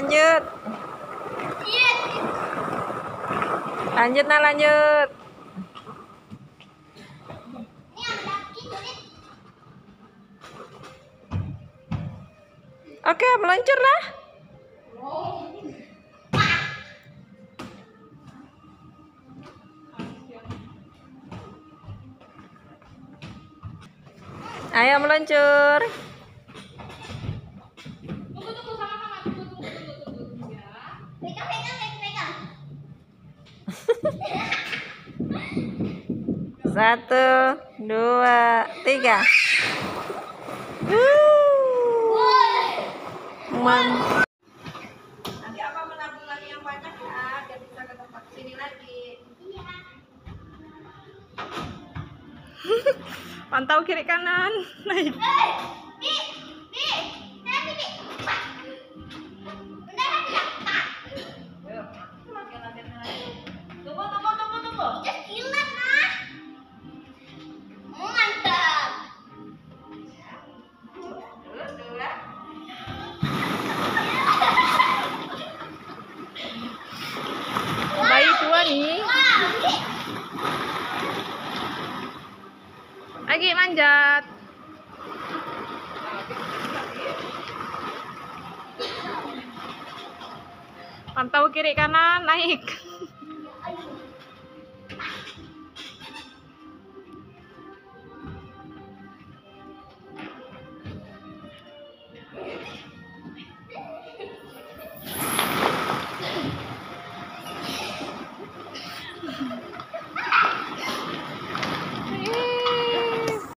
lanjut. Lanjut nah lanjut. Oke meluncur lah. Ayo meluncur Satu, dua, tiga. Man. Nanti apa menabung lagi yang banyak ya, biar bisa ke tempat sini lagi. Pantau kiri kanan, naik. Lagi manjat. Pantau kiri kanan, naik.